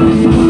love.